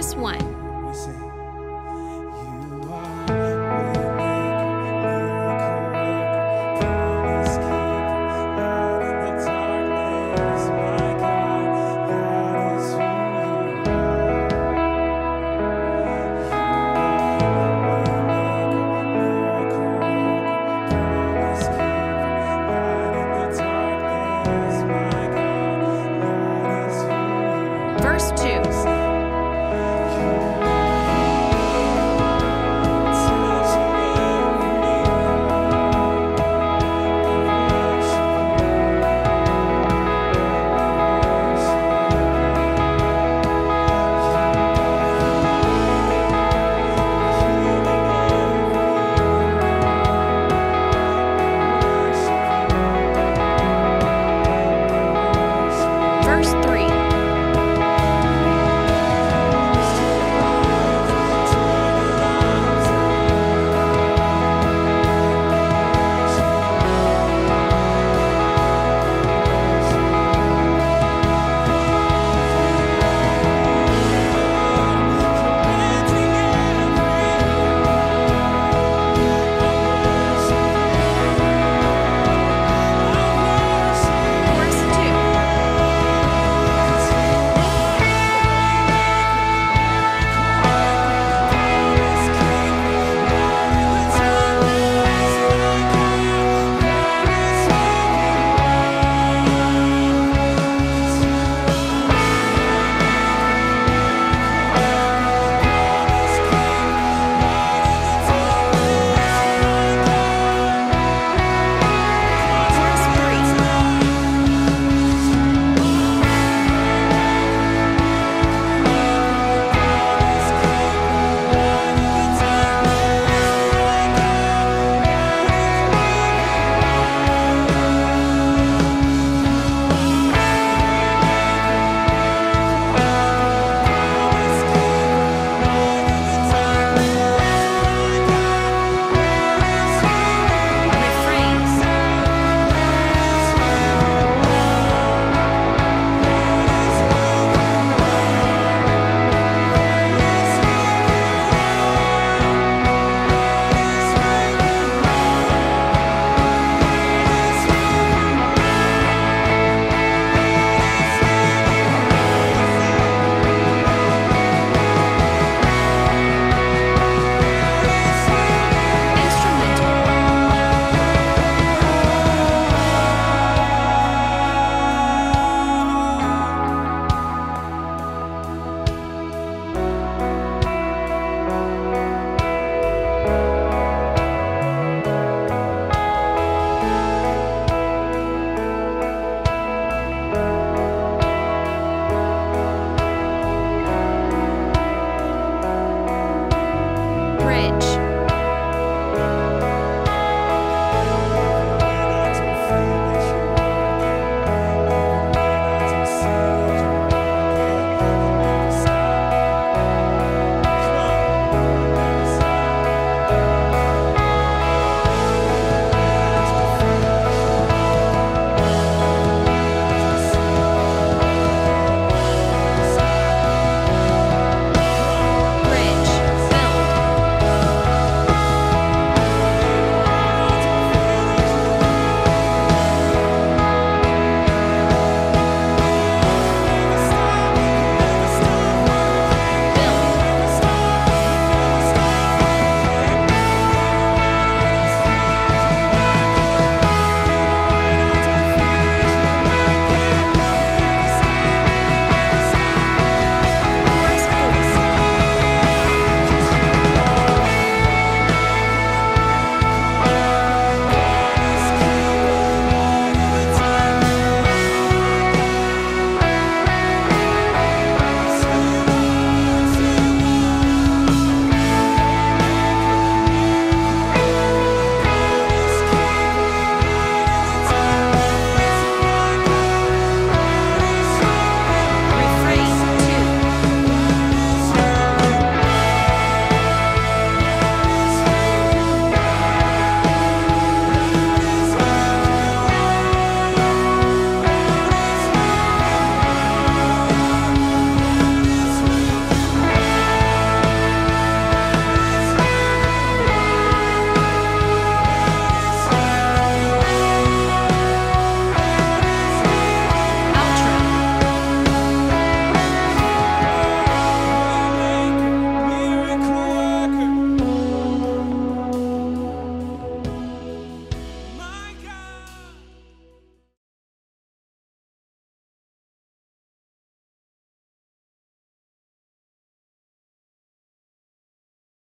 verse 1.